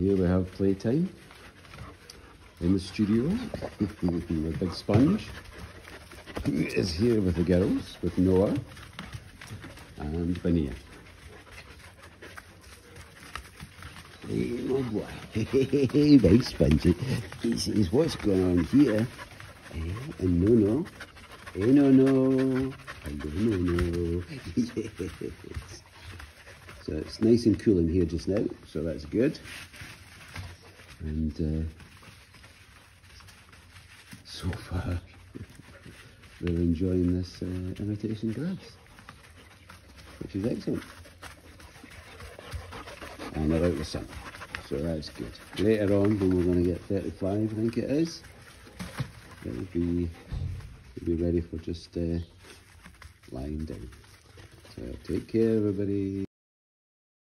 here we have playtime in the studio. the big sponge is here with the girls, with Noah and Benia. Hey, oh boy. Hey, big spongy. He says, what's going on here? Hey, and no, no. Hey, no, no. Hello, no, no. yes. So it's nice and cool in here just now, so that's good. And uh, so far, they're enjoying this uh, imitation grass, which is excellent. And they're out the sun, so that's good. Later on, when we're going to get 35, I think it is, it'll be, it'll be ready for just uh, lying down. So take care, everybody.